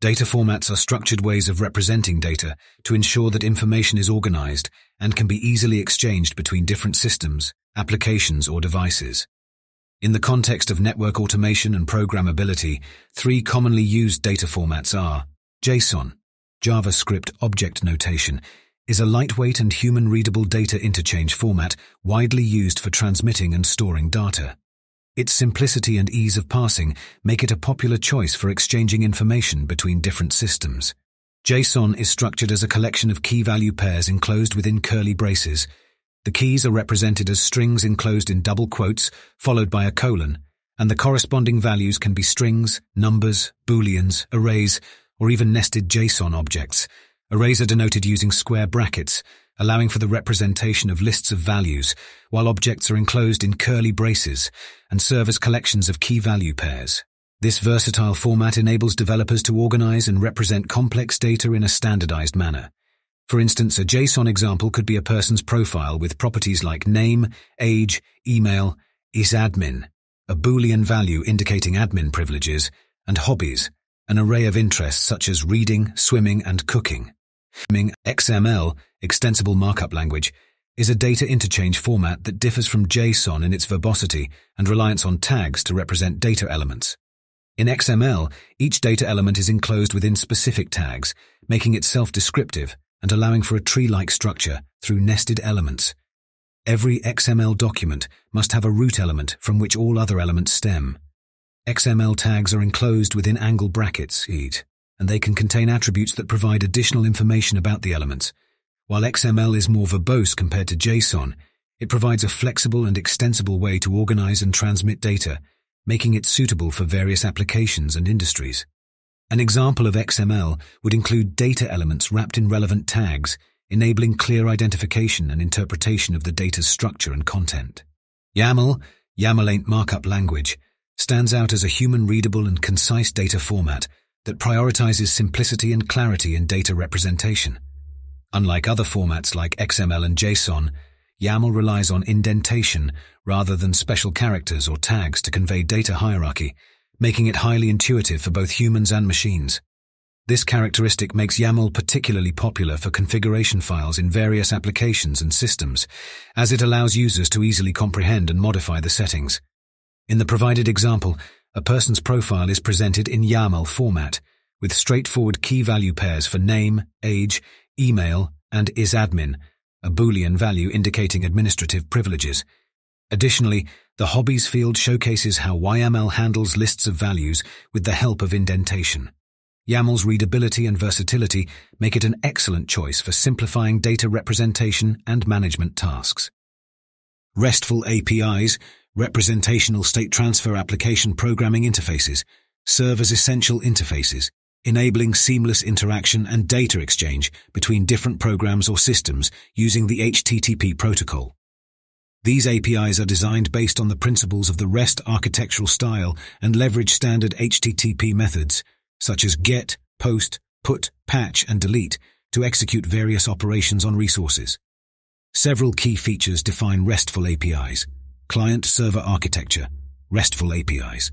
Data formats are structured ways of representing data to ensure that information is organized and can be easily exchanged between different systems, applications, or devices. In the context of network automation and programmability, three commonly used data formats are JSON, JavaScript Object Notation, is a lightweight and human-readable data interchange format widely used for transmitting and storing data. Its simplicity and ease of parsing make it a popular choice for exchanging information between different systems. JSON is structured as a collection of key-value pairs enclosed within curly braces. The keys are represented as strings enclosed in double quotes, followed by a colon, and the corresponding values can be strings, numbers, booleans, arrays, or even nested JSON objects. Arrays are denoted using square brackets, allowing for the representation of lists of values, while objects are enclosed in curly braces and serve as collections of key value pairs. This versatile format enables developers to organize and represent complex data in a standardized manner. For instance, a JSON example could be a person's profile with properties like name, age, email, is admin, a Boolean value indicating admin privileges, and hobbies, an array of interests such as reading, swimming, and cooking. XML, Extensible Markup Language, is a data interchange format that differs from JSON in its verbosity and reliance on tags to represent data elements. In XML, each data element is enclosed within specific tags, making it self-descriptive and allowing for a tree-like structure through nested elements. Every XML document must have a root element from which all other elements stem. XML tags are enclosed within angle brackets, EAT, and they can contain attributes that provide additional information about the elements. While XML is more verbose compared to JSON, it provides a flexible and extensible way to organize and transmit data, making it suitable for various applications and industries. An example of XML would include data elements wrapped in relevant tags, enabling clear identification and interpretation of the data's structure and content. YAML, YAML ain't markup language, stands out as a human-readable and concise data format that prioritizes simplicity and clarity in data representation. Unlike other formats like XML and JSON, YAML relies on indentation rather than special characters or tags to convey data hierarchy, making it highly intuitive for both humans and machines. This characteristic makes YAML particularly popular for configuration files in various applications and systems, as it allows users to easily comprehend and modify the settings. In the provided example, a person's profile is presented in YAML format, with straightforward key value pairs for name, age, email, and isadmin, a Boolean value indicating administrative privileges. Additionally, the Hobbies field showcases how YAML handles lists of values with the help of indentation. YAML's readability and versatility make it an excellent choice for simplifying data representation and management tasks. RESTful APIs representational state transfer application programming interfaces, serve as essential interfaces, enabling seamless interaction and data exchange between different programs or systems using the HTTP protocol. These APIs are designed based on the principles of the REST architectural style and leverage standard HTTP methods, such as GET, POST, PUT, PATCH, and DELETE, to execute various operations on resources. Several key features define RESTful APIs client-server architecture, RESTful APIs.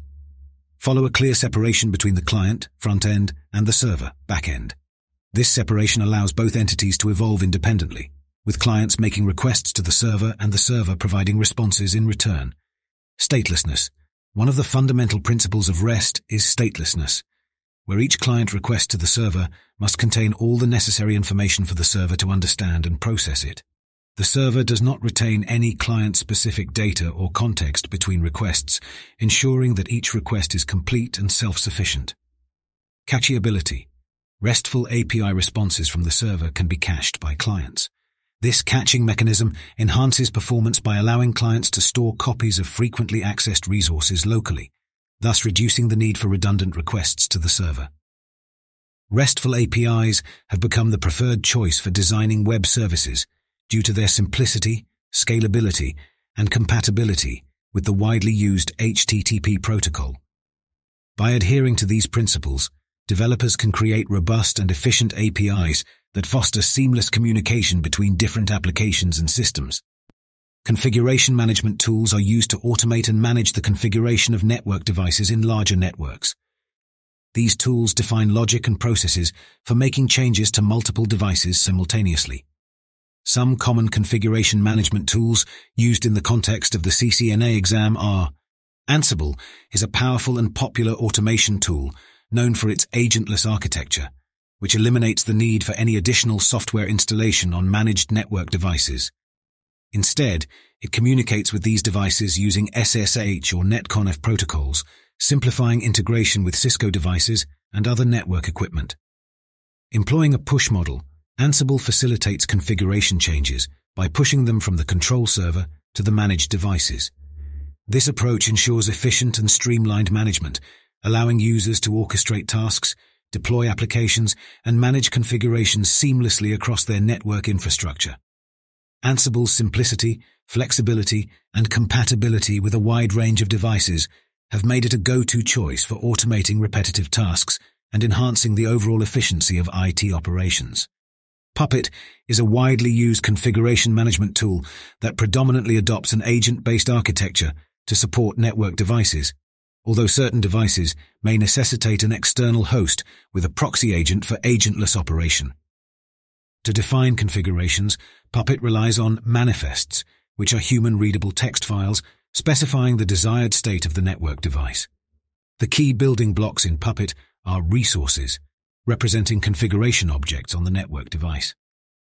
Follow a clear separation between the client, front end, and the server, back end. This separation allows both entities to evolve independently, with clients making requests to the server and the server providing responses in return. Statelessness. One of the fundamental principles of REST is statelessness, where each client request to the server must contain all the necessary information for the server to understand and process it. The server does not retain any client-specific data or context between requests, ensuring that each request is complete and self-sufficient. Cacheability. RESTful API responses from the server can be cached by clients. This caching mechanism enhances performance by allowing clients to store copies of frequently accessed resources locally, thus reducing the need for redundant requests to the server. RESTful APIs have become the preferred choice for designing web services due to their simplicity, scalability, and compatibility with the widely used HTTP protocol. By adhering to these principles, developers can create robust and efficient APIs that foster seamless communication between different applications and systems. Configuration management tools are used to automate and manage the configuration of network devices in larger networks. These tools define logic and processes for making changes to multiple devices simultaneously. Some common configuration management tools used in the context of the CCNA exam are Ansible is a powerful and popular automation tool known for its agentless architecture, which eliminates the need for any additional software installation on managed network devices. Instead, it communicates with these devices using SSH or NetConf protocols, simplifying integration with Cisco devices and other network equipment. Employing a push model, Ansible facilitates configuration changes by pushing them from the control server to the managed devices. This approach ensures efficient and streamlined management, allowing users to orchestrate tasks, deploy applications, and manage configurations seamlessly across their network infrastructure. Ansible's simplicity, flexibility, and compatibility with a wide range of devices have made it a go-to choice for automating repetitive tasks and enhancing the overall efficiency of IT operations. Puppet is a widely used configuration management tool that predominantly adopts an agent-based architecture to support network devices, although certain devices may necessitate an external host with a proxy agent for agentless operation. To define configurations, Puppet relies on manifests, which are human-readable text files specifying the desired state of the network device. The key building blocks in Puppet are resources, representing configuration objects on the network device.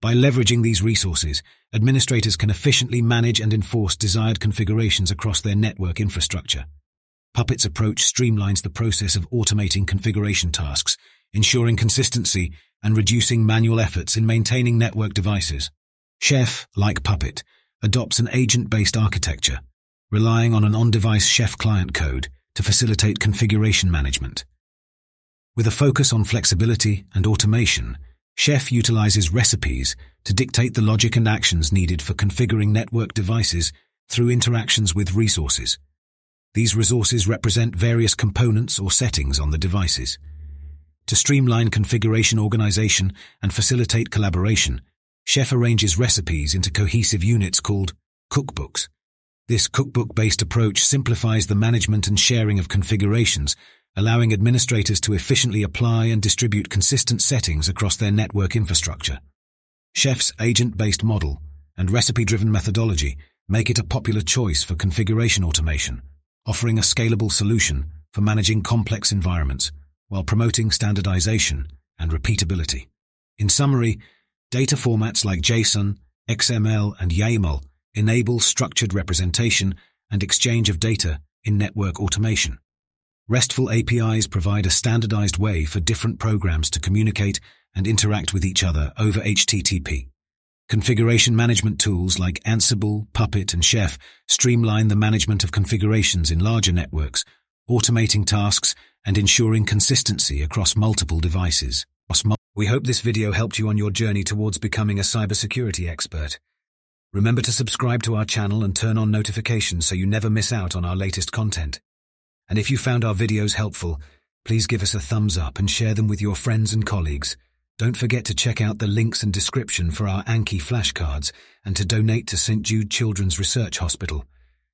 By leveraging these resources, administrators can efficiently manage and enforce desired configurations across their network infrastructure. Puppet's approach streamlines the process of automating configuration tasks, ensuring consistency and reducing manual efforts in maintaining network devices. Chef, like Puppet, adopts an agent-based architecture, relying on an on-device Chef client code to facilitate configuration management. With a focus on flexibility and automation, Chef utilizes recipes to dictate the logic and actions needed for configuring network devices through interactions with resources. These resources represent various components or settings on the devices. To streamline configuration organization and facilitate collaboration, Chef arranges recipes into cohesive units called cookbooks. This cookbook-based approach simplifies the management and sharing of configurations allowing administrators to efficiently apply and distribute consistent settings across their network infrastructure. Chef's agent-based model and recipe-driven methodology make it a popular choice for configuration automation, offering a scalable solution for managing complex environments while promoting standardization and repeatability. In summary, data formats like JSON, XML, and YAML enable structured representation and exchange of data in network automation. RESTful APIs provide a standardized way for different programs to communicate and interact with each other over HTTP. Configuration management tools like Ansible, Puppet, and Chef streamline the management of configurations in larger networks, automating tasks and ensuring consistency across multiple devices. We hope this video helped you on your journey towards becoming a cybersecurity expert. Remember to subscribe to our channel and turn on notifications so you never miss out on our latest content. And if you found our videos helpful, please give us a thumbs up and share them with your friends and colleagues. Don't forget to check out the links and description for our Anki flashcards and to donate to St. Jude Children's Research Hospital.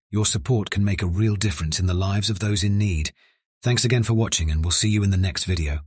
Your support can make a real difference in the lives of those in need. Thanks again for watching and we'll see you in the next video.